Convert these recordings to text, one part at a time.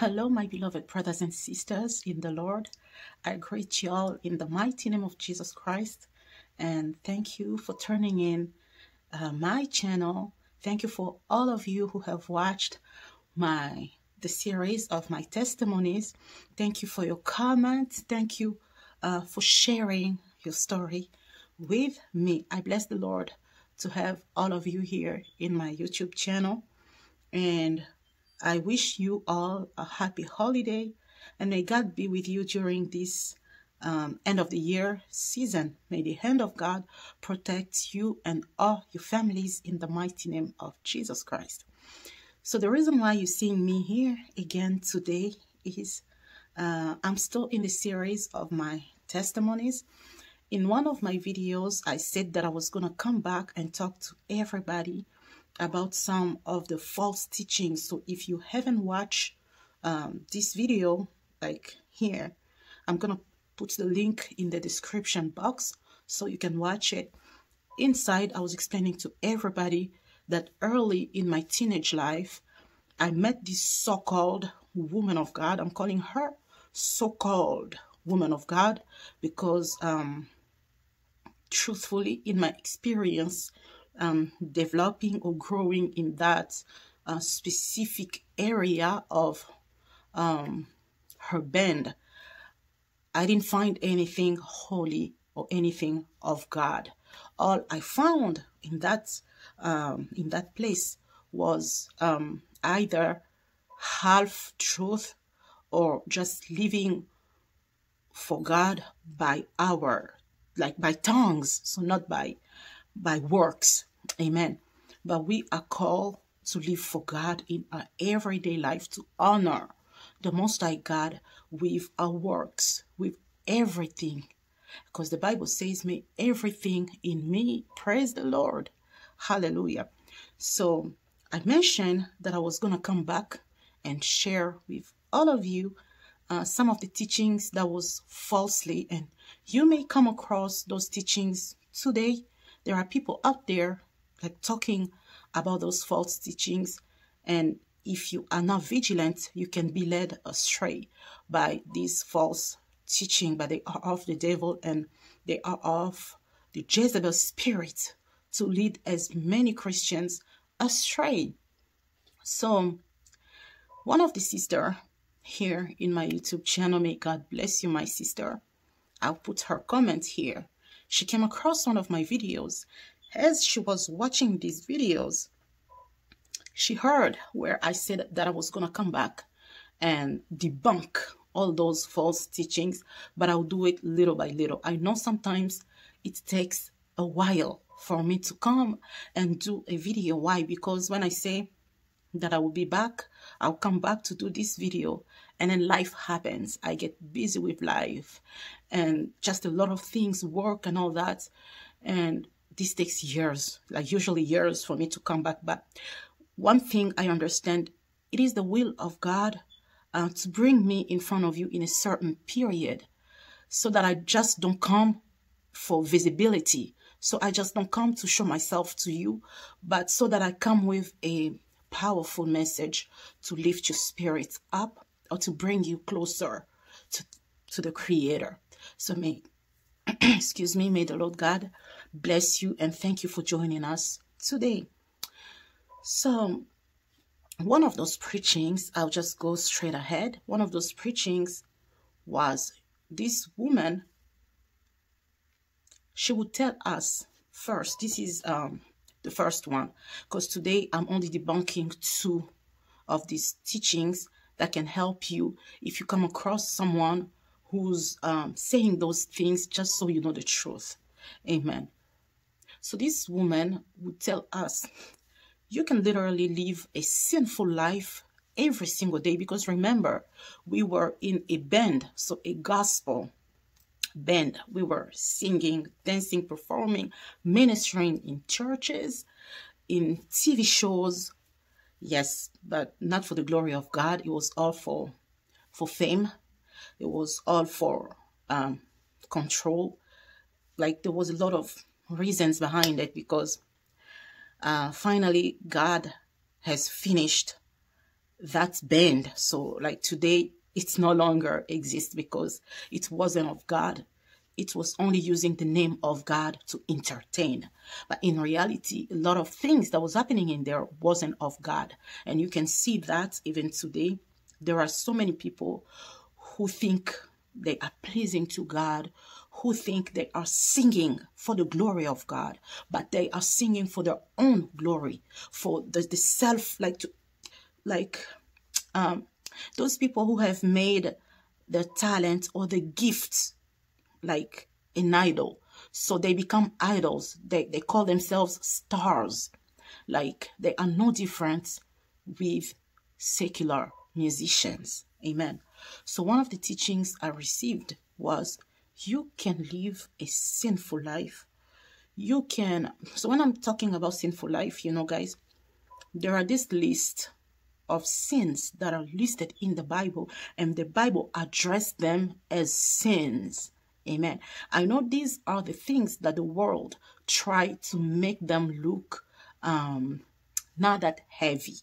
Hello, my beloved brothers and sisters in the Lord. I greet you all in the mighty name of Jesus Christ. And thank you for turning in uh, my channel. Thank you for all of you who have watched my the series of my testimonies. Thank you for your comments. Thank you uh, for sharing your story with me. I bless the Lord to have all of you here in my YouTube channel. And I wish you all a happy holiday and may God be with you during this um, end of the year season. May the hand of God protect you and all your families in the mighty name of Jesus Christ. So, the reason why you're seeing me here again today is uh, I'm still in the series of my testimonies. In one of my videos, I said that I was going to come back and talk to everybody about some of the false teachings. So if you haven't watched um, this video, like here, I'm going to put the link in the description box so you can watch it. Inside, I was explaining to everybody that early in my teenage life, I met this so-called woman of God. I'm calling her so-called woman of God because um, truthfully, in my experience, um, developing or growing in that uh, specific area of um, her band, I didn't find anything holy or anything of God. All I found in that um, in that place was um, either half truth or just living for God by our like by tongues, so not by by works. Amen. But we are called to live for God in our everyday life, to honor the Most High God with our works, with everything. Because the Bible says, May everything in me praise the Lord. Hallelujah. So I mentioned that I was going to come back and share with all of you uh, some of the teachings that was falsely and you may come across those teachings today there are people out there like talking about those false teachings. And if you are not vigilant you can be led astray by these false teaching but they are of the devil and they are of the jezebel spirit to lead as many christians astray. So one of the sister here in my youtube channel may god bless you my sister. I'll put her comment here. She came across one of my videos as she was watching these videos, she heard where I said that I was going to come back and debunk all those false teachings, but I'll do it little by little. I know sometimes it takes a while for me to come and do a video. Why? Because when I say that I will be back, I'll come back to do this video and then life happens. I get busy with life and just a lot of things, work and all that. And this takes years, like usually years for me to come back. But one thing I understand, it is the will of God uh, to bring me in front of you in a certain period so that I just don't come for visibility. So I just don't come to show myself to you, but so that I come with a powerful message to lift your spirits up or to bring you closer to, to the Creator. So may, excuse me, may the Lord God bless you and thank you for joining us today. So, one of those preachings, I'll just go straight ahead. One of those preachings was this woman, she would tell us first, this is um, the first one, because today I'm only debunking two of these teachings that can help you if you come across someone who's um, saying those things just so you know the truth. Amen. So this woman would tell us, you can literally live a sinful life every single day because remember, we were in a band, so a gospel band. We were singing, dancing, performing, ministering in churches, in TV shows. Yes, but not for the glory of God. It was all for for fame. It was all for um, control. Like there was a lot of reasons behind it because uh, finally God has finished that's band. So like today, it's no longer exists because it wasn't of God. It was only using the name of God to entertain. But in reality, a lot of things that was happening in there wasn't of God. And you can see that even today. There are so many people who think they are pleasing to God, who think they are singing for the glory of God, but they are singing for their own glory, for the, the self, like to, like um, those people who have made the talent or the gift like an idol. So they become idols. They, they call themselves stars. Like they are no different with secular musicians. Amen. So one of the teachings I received was you can live a sinful life. You can. So when I'm talking about sinful life, you know, guys, there are this list of sins that are listed in the Bible, and the Bible addressed them as sins. Amen. I know these are the things that the world try to make them look um not that heavy.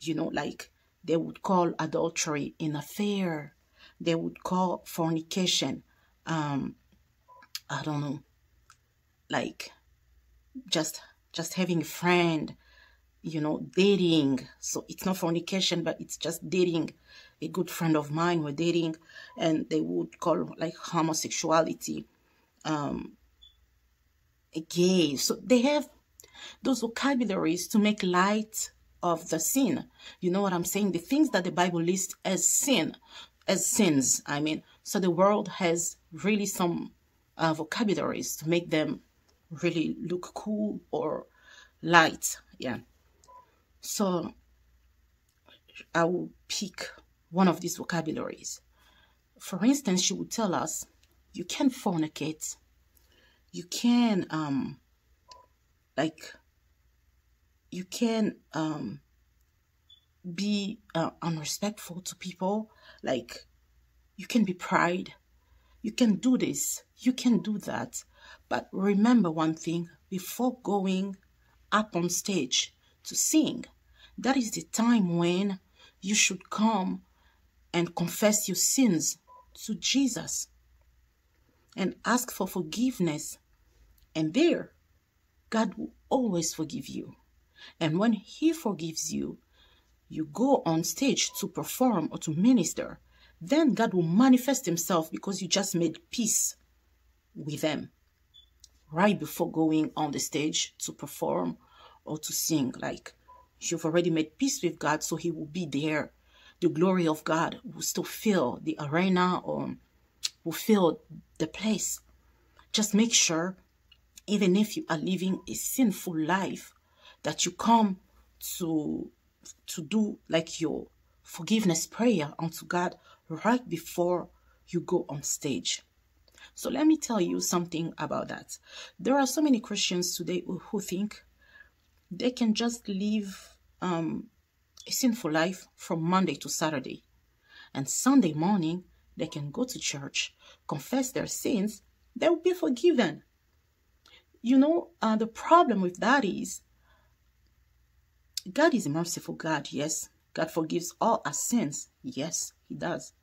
You know, like they would call adultery an affair. They would call fornication um I don't know like just just having a friend you know, dating. So it's not fornication, but it's just dating. A good friend of mine were dating, and they would call like homosexuality um, gay. So they have those vocabularies to make light of the sin. You know what I'm saying? The things that the Bible lists as sin, as sins, I mean. So the world has really some uh, vocabularies to make them really look cool or light. Yeah. So I will pick one of these vocabularies. For instance, she would tell us, you can fornicate, you can, um, like, you can um, be uh, unrespectful to people, like, you can be pride, you can do this, you can do that. But remember one thing before going up on stage to sing, that is the time when you should come and confess your sins to Jesus and ask for forgiveness. And there, God will always forgive you. And when He forgives you, you go on stage to perform or to minister, then God will manifest Himself because you just made peace with Him right before going on the stage to perform or to sing. Like You've already made peace with God, so He will be there. The glory of God will still fill the arena or will fill the place. Just make sure, even if you are living a sinful life, that you come to to do like your forgiveness prayer unto God right before you go on stage. So let me tell you something about that. There are so many Christians today who, who think they can just live um, a sinful life from Monday to Saturday. And Sunday morning, they can go to church, confess their sins, they will be forgiven. You know, uh, the problem with that is God is a merciful God, yes. God forgives all our sins, yes, He does.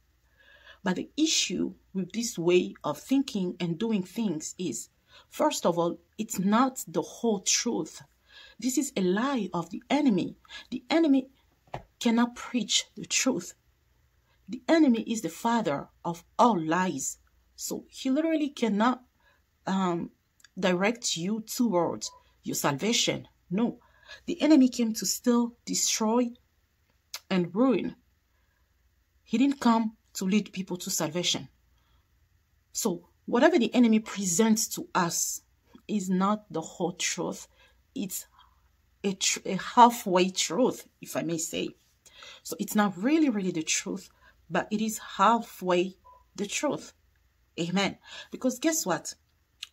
But the issue with this way of thinking and doing things is, first of all, it's not the whole truth. This is a lie of the enemy. The enemy cannot preach the truth. The enemy is the father of all lies. So he literally cannot um, direct you towards your salvation. No. The enemy came to steal, destroy, and ruin. He didn't come to lead people to salvation. So, whatever the enemy presents to us is not the whole truth. It's a, a halfway truth, if I may say. So it's not really, really the truth, but it is halfway the truth. Amen. Because guess what?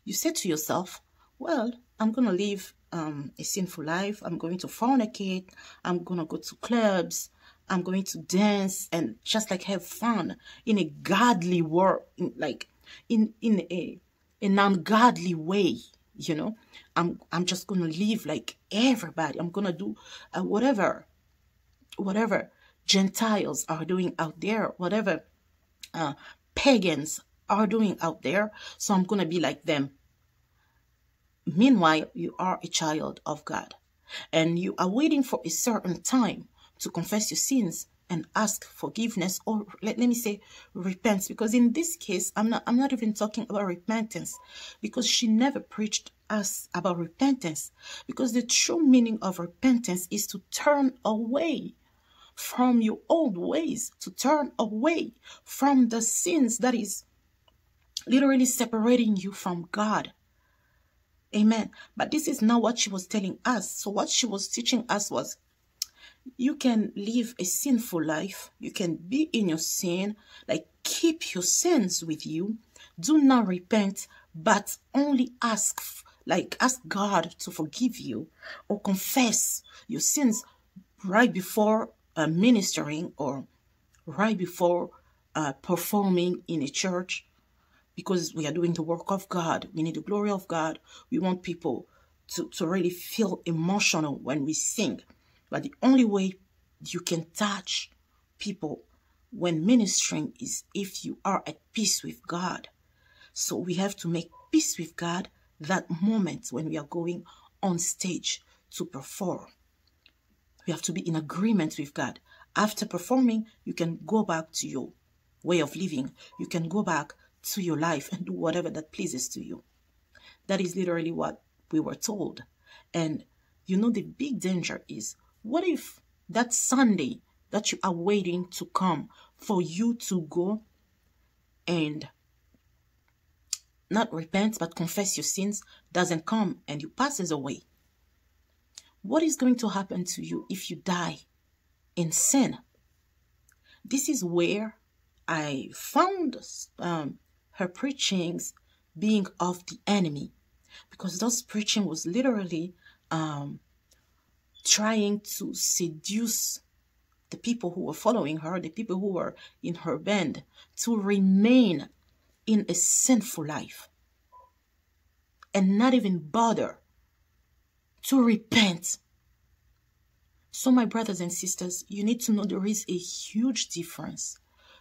You said to yourself, well, I'm going to live um, a sinful life. I'm going to fornicate. I'm going to go to clubs. I'm going to dance and just like have fun in a godly world, like in, in a, an ungodly way you know i'm i'm just gonna live like everybody i'm gonna do uh, whatever whatever Gentiles are doing out there, whatever uh, pagans are doing out there. So I'm to be like them. Meanwhile, you are a child of God and you are waiting for a certain time to confess your sins and ask forgiveness or let, let me say repent. Because in this case i'm not i'm not even talking about repentance because she never preached us about repentance. Because the true meaning of repentance is to turn away from your old ways to turn away from the sins that is literally separating you from god. Amen. But this is not what she was telling us. So what she was teaching us was you can live a sinful life. You can be in your sin, like keep your sins with you. Do not repent, but only ask, like ask God to forgive you or confess your sins right before uh, ministering or right before uh, performing in a church because we are doing the work of God. We need the glory of God. We want people to, to really feel emotional when we sing. But the only way you can touch people when ministering is if you are at peace with God. So we have to make peace with God that moment when we are going on stage to perform. We have to be in agreement with God. After performing, you can go back to your way of living. You can go back to your life and do whatever that pleases to you. That is literally what we were told. And you know, the big danger is what if that Sunday that you are waiting to come for you to go and not repent but confess your sins doesn't come and you passes away? What is going to happen to you if you die in sin? This is where I found um, her preachings being of the enemy because those preaching was literally um, trying to seduce the people who were following her, the people who were in her band, to remain in a sinful life and not even bother to repent. So, my brothers and sisters, you need to know there is a huge difference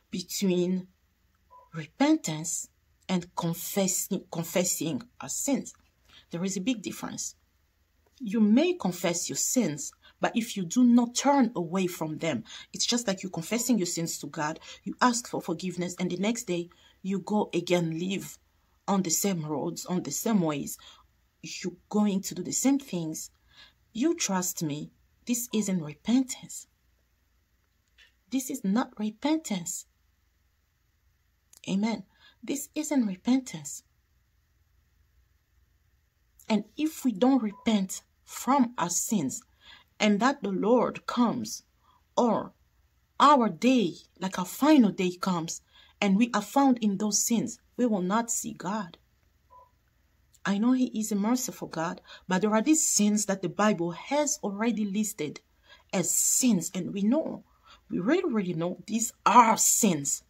between repentance and confessing, confessing our sins. There is a big difference. You may confess your sins, but if you do not turn away from them, it's just like you confessing your sins to God, you ask for forgiveness, and the next day you go again live on the same roads, on the same ways. You're going to do the same things. You trust me, this isn't repentance. This is not repentance. Amen. This isn't repentance. And if we don't repent, from our sins and that the Lord comes or our day, like our final day comes and we are found in those sins, we will not see God. I know He is a merciful God, but there are these sins that the Bible has already listed as sins, and we know, we really, really know these are sins,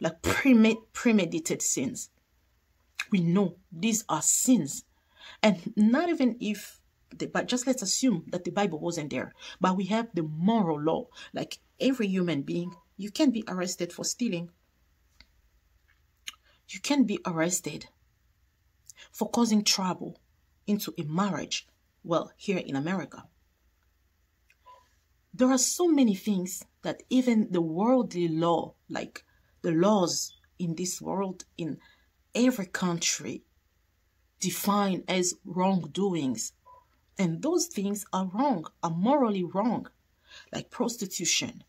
like premeditated sins. We know these are sins, and not even if but just let's assume that the Bible wasn't there. But we have the moral law. Like every human being, you can be arrested for stealing. You can be arrested for causing trouble into a marriage. Well, here in America. There are so many things that even the worldly law, like the laws in this world, in every country, define as wrongdoings and those things are wrong, are morally wrong, like prostitution,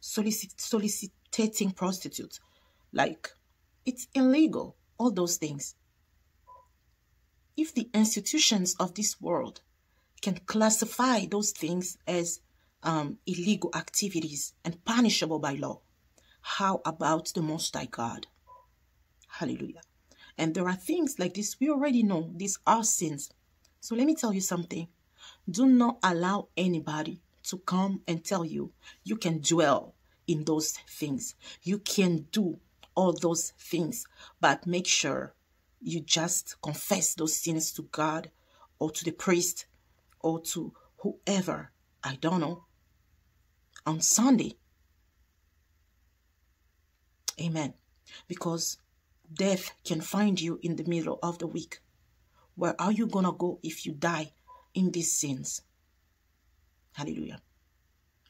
solicit soliciting prostitutes, like it's illegal, all those things. If the institutions of this world can classify those things as um, illegal activities and punishable by law, how about the Most High God? Hallelujah. And there are things like this, we already know these are sins so let me tell you something. Do not allow anybody to come and tell you you can dwell in those things. You can do all those things, but make sure you just confess those sins to God or to the priest or to whoever, I don't know, on Sunday Amen. Because death can find you in the middle of the week. Where are you going to go if you die in these sins? Hallelujah.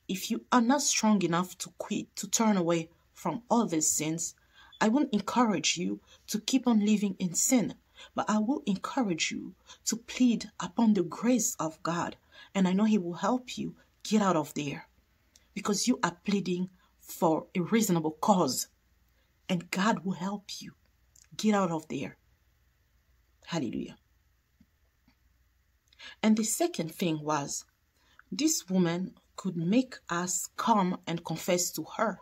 If you are not strong enough to quit, to turn away from all these sins, I won't encourage you to keep on living in sin, but I will encourage you to plead upon the grace of God. And I know He will help you get out of there because you are pleading for a reasonable cause. And God will help you get out of there. Hallelujah. And the second thing was this woman could make us come and confess to her.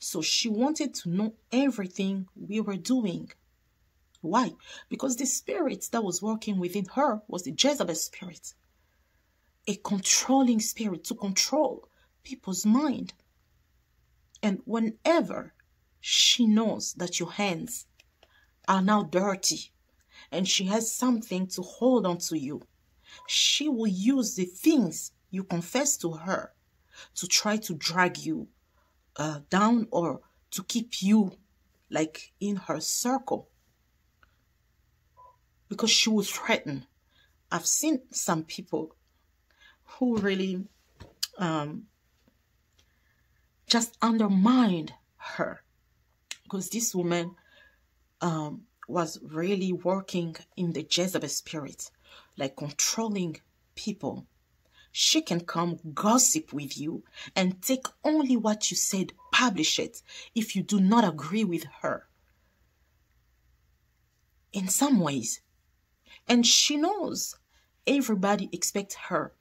So she wanted to know everything we were doing. Why? Because the spirit that was working within her was the Jezebel spirit, a controlling spirit to control people's mind. And whenever she knows that your hands are now dirty and she has something to hold on to you, she will use the things you confess to her to try to drag you uh, down or to keep you like in her circle. Because she will threaten. I've seen some people who really um, just undermined her. Because this woman um, was really working in the Jezebel spirit, like controlling people she can come gossip with you and take only what you said, publish it if you do not agree with her. In some ways. And she knows everybody expects her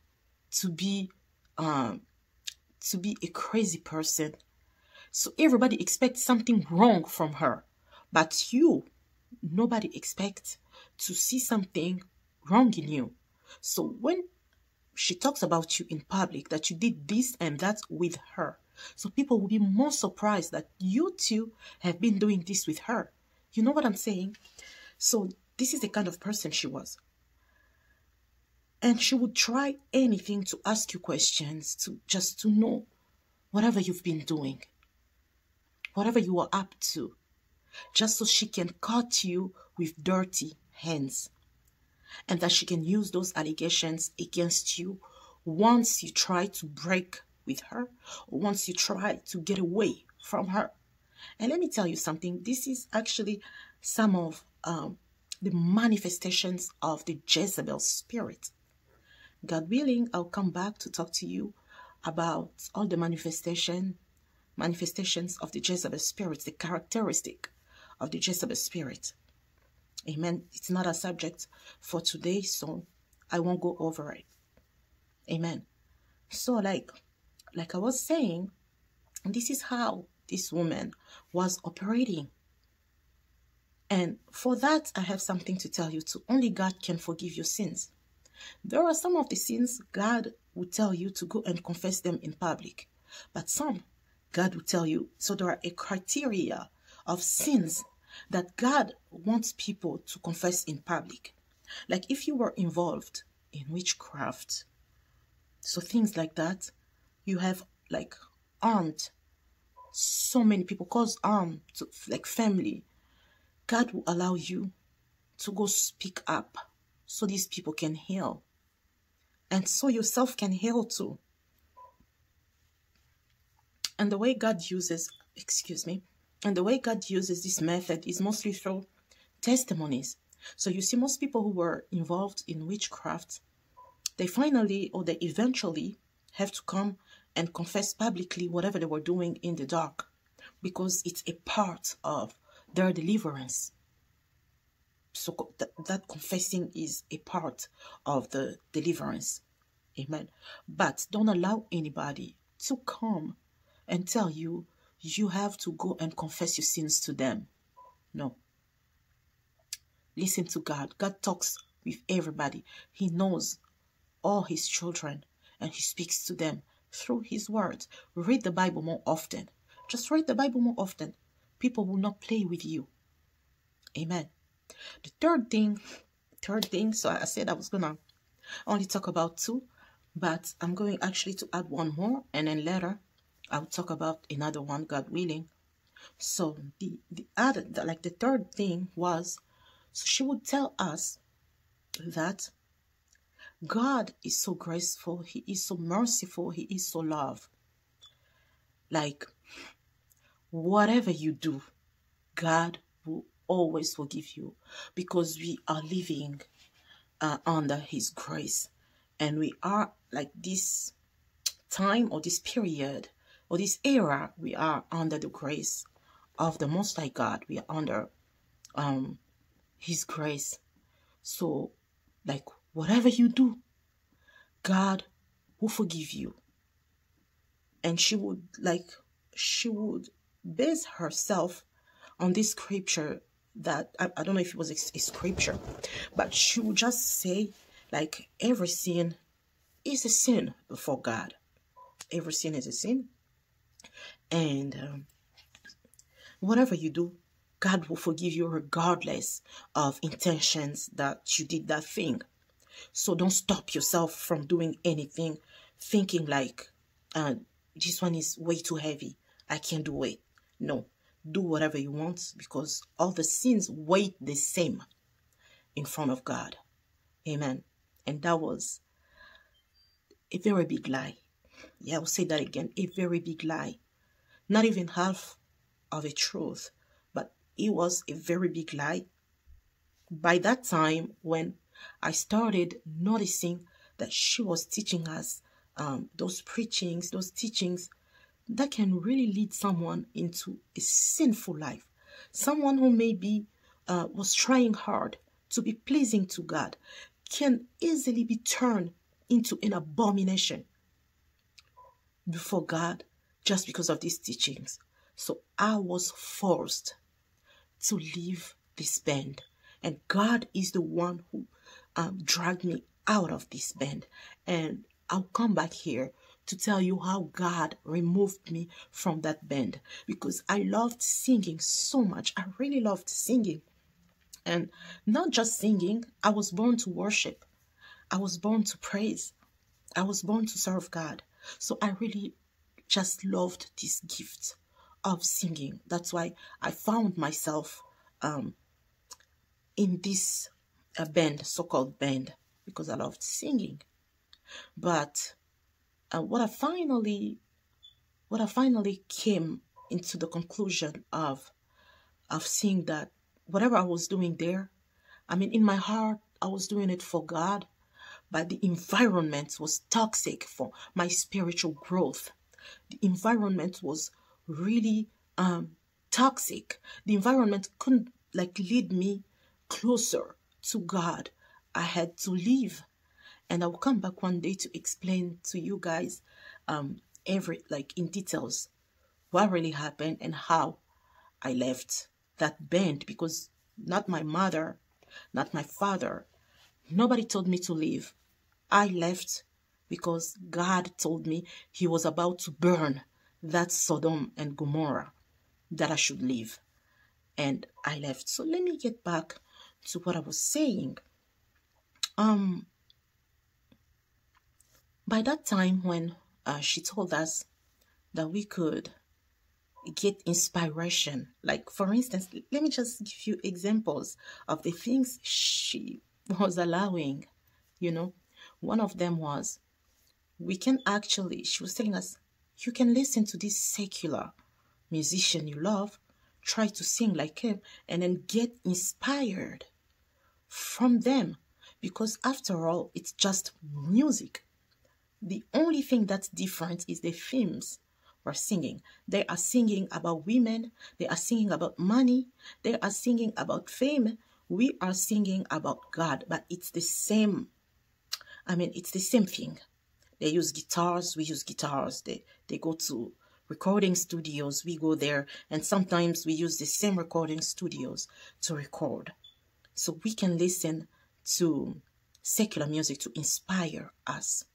to be um, to be a crazy person. So everybody expects something wrong from her. But you, nobody expects to see something wrong in you. So when she talks about you in public that you did this and that with her. So people will be more surprised that you too have been doing this with her. You know what I'm saying? So this is the kind of person she was. And she would try anything to ask you questions, to just to know whatever you've been doing, whatever you are up to, just so she can cut you with dirty hands and that she can use those allegations against you once you try to break with her, once you try to get away from her. And let me tell you something this is actually some of um, the manifestations of the Jezebel spirit. God willing, I'll come back to talk to you about all the manifestation manifestations of the Jezebel spirit, the characteristic of the Jezebel spirit. Amen. It's not a subject for today, so I won't go over it. Amen. So like like I was saying, this is how this woman was operating. And for that, I have something to tell you too. Only God can forgive your sins. There are some of the sins God will tell you to go and confess them in public, but some God will tell you. So there are a criteria of sins that God wants people to confess in public. Like if you were involved in witchcraft, so things like that, you have like armed so many people, cause armed to like family. God will allow you to go speak up so these people can heal. And so yourself can heal too. And the way God uses, excuse me, and the way God uses this method is mostly through testimonies. So you see, most people who were involved in witchcraft, they finally or they eventually have to come and confess publicly whatever they were doing in the dark because it's a part of their deliverance. So that, that confessing is a part of the deliverance. Amen. But don't allow anybody to come and tell you you have to go and confess your sins to them. No. Listen to God. God talks with everybody. He knows all his children and he speaks to them through his words. Read the Bible more often. Just read the Bible more often. People will not play with you. Amen. The third thing, third thing, so I said I was gonna only talk about two, but I'm going actually to add one more and then later I'll talk about another one, God willing. So the the other the, like the third thing was so she would tell us that God is so graceful, He is so merciful, He is so love. Like whatever you do, God will always forgive you because we are living uh, under His grace and we are like this time or this period or this era, we are under the grace of the Most High God. We are under um, His grace. So, like, whatever you do, God will forgive you. And she would, like, she would base herself on this scripture that I, I don't know if it was a, a scripture, but she would just say, like, every sin is a sin before God. Every sin is a sin. And um, whatever you do, God will forgive you regardless of intentions that you did that thing. So don't stop yourself from doing anything thinking like, uh, this one is way too heavy. I can't do it. No, do whatever you want because all the sins weigh the same in front of God. Amen. And that was a very big lie. Yeah, I'll say that again. A very big lie. Not even half of a truth, but it was a very big lie. By that time, when I started noticing that she was teaching us um, those preachings, those teachings that can really lead someone into a sinful life. Someone who maybe uh, was trying hard to be pleasing to God can easily be turned into an abomination before God just because of these teachings. So I was forced to leave this band. And God is the one who um, dragged me out of this band. And I'll come back here to tell you how God removed me from that band because I loved singing so much. I really loved singing. And not just singing, I was born to worship. I was born to praise. I was born to serve God. So I really just loved this gift of singing. That's why I found myself um, in this uh, band, so-called band, because I loved singing. But uh, what I finally, what I finally came into the conclusion of, of seeing that whatever I was doing there, I mean, in my heart, I was doing it for God, but the environment was toxic for my spiritual growth. The environment was really um, toxic. The environment couldn't like lead me closer to God. I had to leave. And I will come back one day to explain to you guys um, every, like in details, what really happened and how I left that band because not my mother, not my father, nobody told me to leave. I left because God told me he was about to burn that Sodom and Gomorrah that I should leave. And I left. So let me get back to what I was saying. Um, by that time, when uh, she told us that we could get inspiration, like for instance, let me just give you examples of the things she was allowing, you know. One of them was we can actually, she was telling us, you can listen to this secular musician you love, try to sing like him, and then get inspired from them. Because after all, it's just music. The only thing that's different is the themes we're singing. They are singing about women, they are singing about money, they are singing about fame. We are singing about God, but it's the same. I mean, it's the same thing. They use guitars, we use guitars. They, they go to recording studios, we go there, and sometimes we use the same recording studios to record. So we can listen to secular music to inspire us.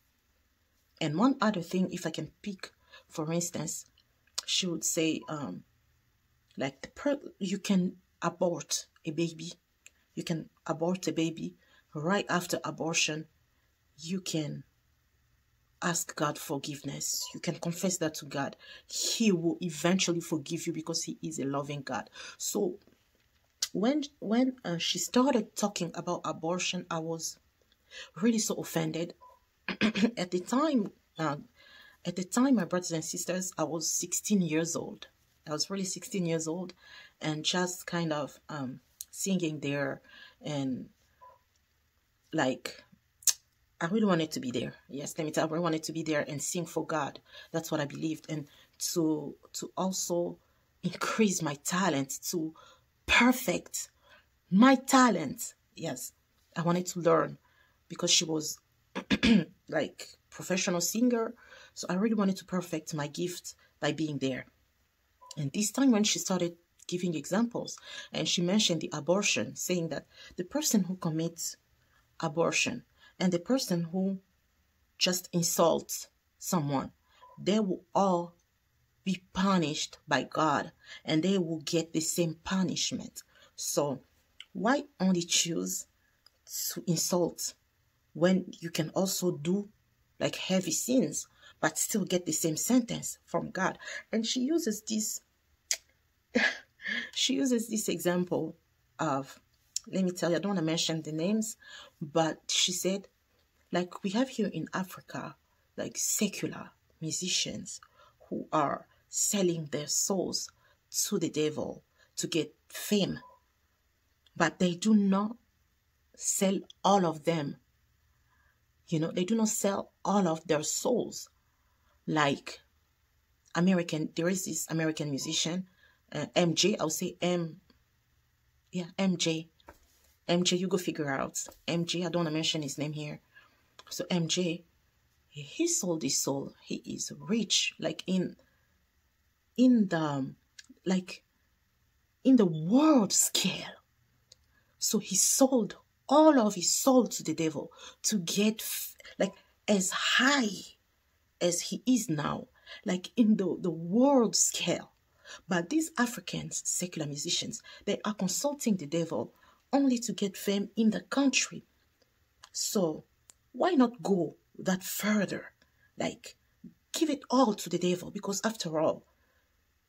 And one other thing, if I can pick, for instance, she would say, um, like the per- you can abort a baby, you can abort a baby right after abortion. You can ask God forgiveness. You can confess that to God. He will eventually forgive you because He is a loving God. So when when uh, she started talking about abortion, I was really so offended. at the time, uh, at the time, my brothers and sisters, I was 16 years old. I was really 16 years old, and just kind of um, singing there and like I really wanted to be there. Yes, let me tell you, I really wanted to be there and sing for God. That's what I believed. And to to also increase my talent, to perfect my talent. Yes, I wanted to learn because she was like professional singer. So I really wanted to perfect my gift by being there. And this time when she started giving examples and she mentioned the abortion, saying that the person who commits abortion and the person who just insults someone, they will all be punished by God and they will get the same punishment. So, why only choose to insult when you can also do like heavy sins but still get the same sentence from God? And she uses this she uses this example of let me tell you, I don't want to mention the names, but she said, like we have here in Africa, like secular musicians who are selling their souls to the devil to get fame, but they do not sell all of them. You know, they do not sell all of their souls. Like American, there is this American musician, uh, MJ, I'll say M, yeah, MJ. MJ, you go figure out. MJ, I don't want to mention his name here. So MJ, he sold his soul. He is rich, like in in the um, like in the world scale. So he sold all of his soul to the devil to get like as high as he is now, like in the, the world scale. But these Africans, secular musicians, they are consulting the devil only to get fame in the country. So why not go that further? Like, give it all to the devil because after all,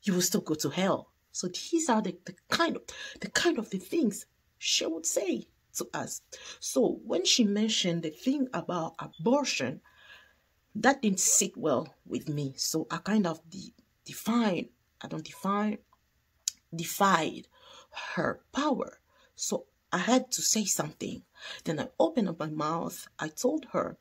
you will still go to hell. So these are the, the kind of the kind of the things she would say to us. So when she mentioned the thing about abortion, that didn't sit well with me. So I kind of de- defined, I don't define, defied her power. So I had to say something. Then I opened up my mouth. I told her,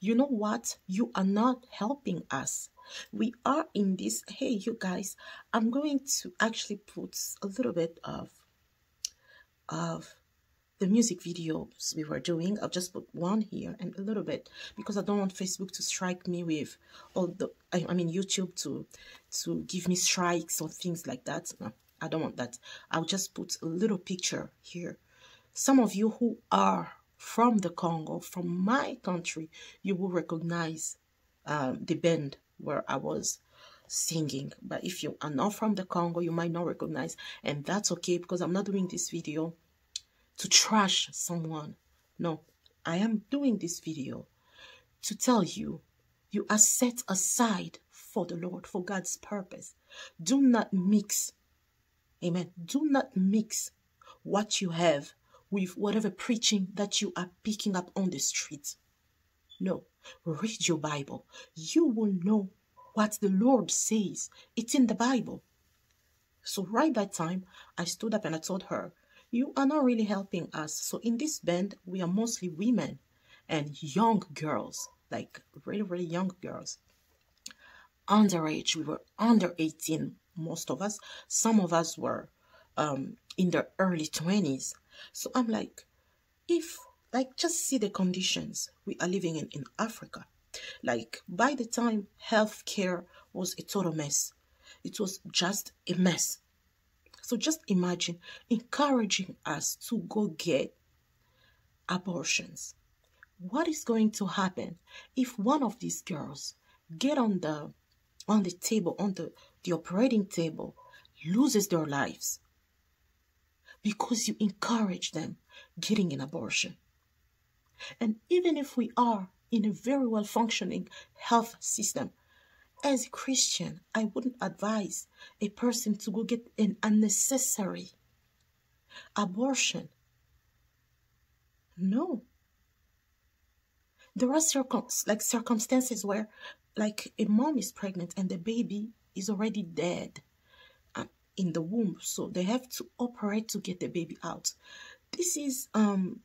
You know what? You are not helping us. We are in this. Hey, you guys, I'm going to actually put a little bit of of the music videos we were doing. I'll just put one here and a little bit because I don't want Facebook to strike me with all the I, I mean YouTube to to give me strikes or things like that. No, I don't want that. I'll just put a little picture here some of you who are from the Congo, from my country, you will recognize um, the band where I was singing. But if you are not from the Congo, you might not recognize. And that's okay because I'm not doing this video to trash someone. No, I am doing this video to tell you you are set aside for the Lord, for God's purpose. Do not mix, amen. Do not mix what you have with whatever preaching that you are picking up on the street. No, read your Bible. You will know what the Lord says. It's in the Bible. So, right that time, I stood up and I told her, You are not really helping us. So, in this band, we are mostly women and young girls, like really, really young girls. Underage, we were under 18, most of us. Some of us were um, in their early 20s. So I'm like, if, like, just see the conditions we are living in in Africa. Like, by the time healthcare was a total mess, it was just a mess. So just imagine encouraging us to go get abortions. What is going to happen if one of these girls get on the on the table, on the, the operating table, loses their lives? Because you encourage them getting an abortion. And even if we are in a very well functioning health system. As a Christian, I wouldn't advise a person to go get an unnecessary abortion. No. There are circum- like circumstances where like a mom is pregnant and the baby is already dead in the womb so they have to operate to get the baby out. This is um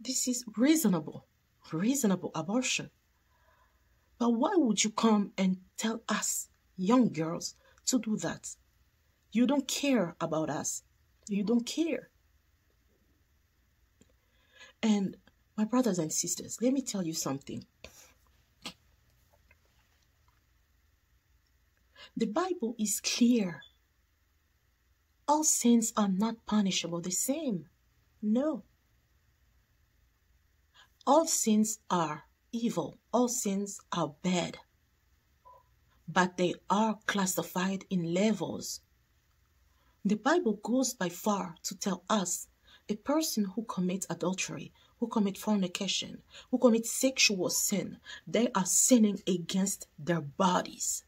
this is reasonable reasonable abortion. But why would you come and tell us young girls to do that? You don't care about us. You don't care. And my brothers and sisters let me tell you something. The Bible is clear. All sins are not punishable the same. No. All sins are evil. All sins are bad. But they are classified in levels. The Bible goes by far to tell us a person who commits adultery, who commits fornication, who commits sexual sin, they are sinning against their bodies.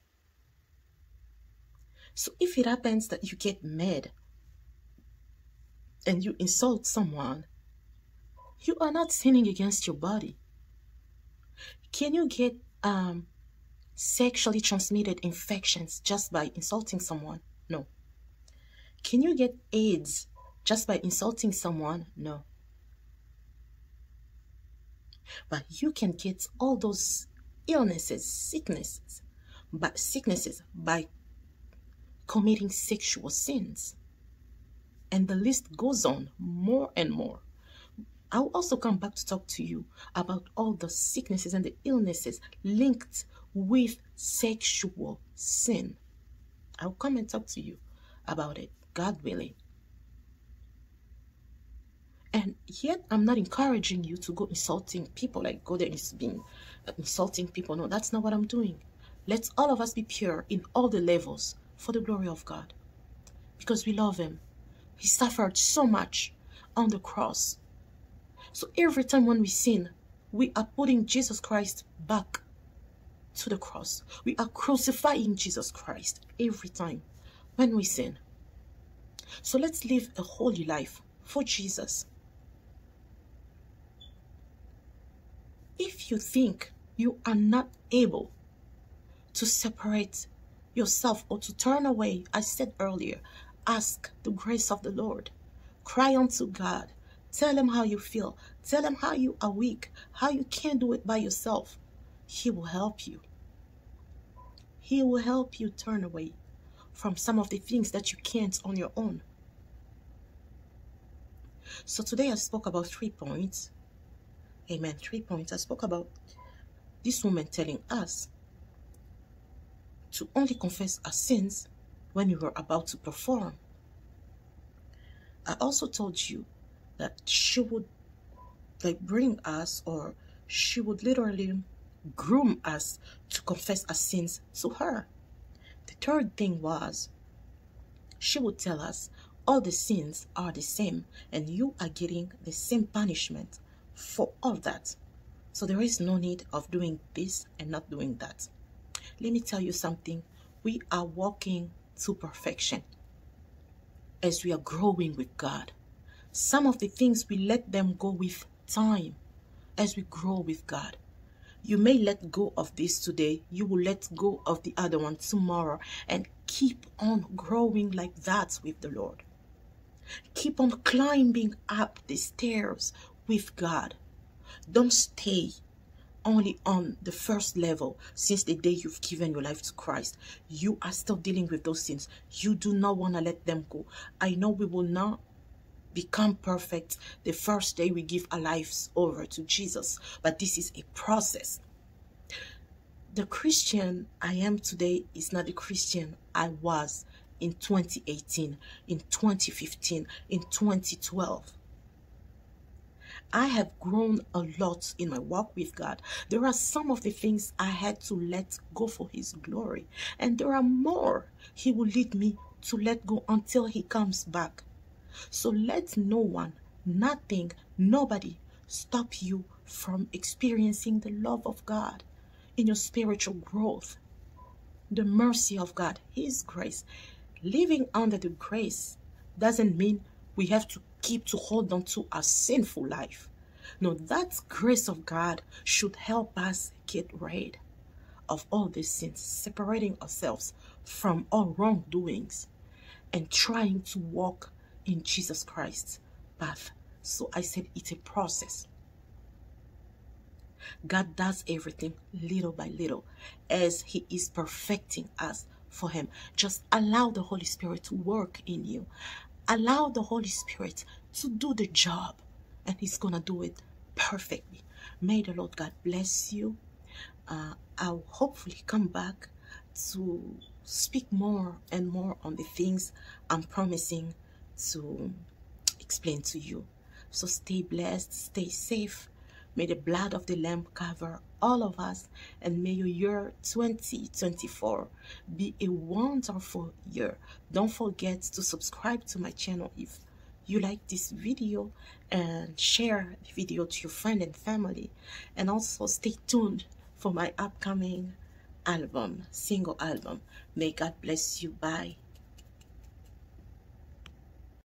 So if it happens that you get mad and you insult someone, you are not sinning against your body. Can you get um, sexually transmitted infections just by insulting someone? No. Can you get AIDS just by insulting someone? No. But you can get all those illnesses, sicknesses, but sicknesses by committing sexual sins. And the list goes on more and more. I'll also come back to talk to you about all the sicknesses and the illnesses linked with sexual sin. I'll come and talk to you about it, God willing. And yet, I'm not encouraging you to go insulting people, like oh, go there and being insulting people. No, that's not what I'm doing. Let's all of us be pure in all the levels for the glory of God. Because we love Him. He suffered so much on the cross. So every time when we sin, we are putting Jesus Christ back to the cross. We are crucifying Jesus Christ every time when we sin. So let's live a holy life for Jesus. If you think you are not able to separate yourself or to turn away, I said earlier, ask the grace of the Lord. Cry unto God. Tell him how you feel. Tell him how you are weak, how you can't do it by yourself. He will help you. He will help you turn away from some of the things that you can't on your own. So today I spoke about three points. Amen. Three points. I spoke about this woman telling us to only confess our sins when we were about to perform. I also told you that she would like bring us or she would literally groom us to confess our sins to her. The third thing was she would tell us all the sins are the same and you are getting the same punishment for all that. So there is no need of doing this and not doing that. Let me tell you something. We are walking to perfection as we are growing with God. Some of the things we let them go with time as we grow with God. You may let go of this today, you will let go of the other one tomorrow, and keep on growing like that with the Lord. Keep on climbing up the stairs with God. Don't stay only on the first level since the day you've given your life to Christ. You are still dealing with those sins. You do not want to let them go. I know we will not become perfect the first day we give our lives over to Jesus, but this is a process. The Christian I am today is not the Christian I was in 2018, in 2015, in 2012. I have grown a lot in my walk with God. There are some of the things I had to let go for His glory, and there are more He will lead me to let go until He comes back. So let no one, nothing, nobody stop you from experiencing the love of God in your spiritual growth, the mercy of God, His grace. Living under the grace doesn't mean we have to keep to hold on to a sinful life. No, that grace of God should help us get rid of all these sins, separating ourselves from all wrongdoings and trying to walk in Jesus Christ's path. So I said it's a process. God does everything little by little as He is perfecting us for Him. Just allow the Holy Spirit to work in you. Allow the Holy Spirit to do the job, and He's going to do it perfectly. May the Lord God bless you. Uh, I'll hopefully come back to speak more and more on the things I'm promising to explain to you. So stay blessed, stay safe. May the blood of the Lamb cover all of us, and may your year 2024 be a wonderful year. Don't forget to subscribe to my channel if you like this video and share the video to your friend and family. And also stay tuned for my upcoming album single album. May god bless you. Bye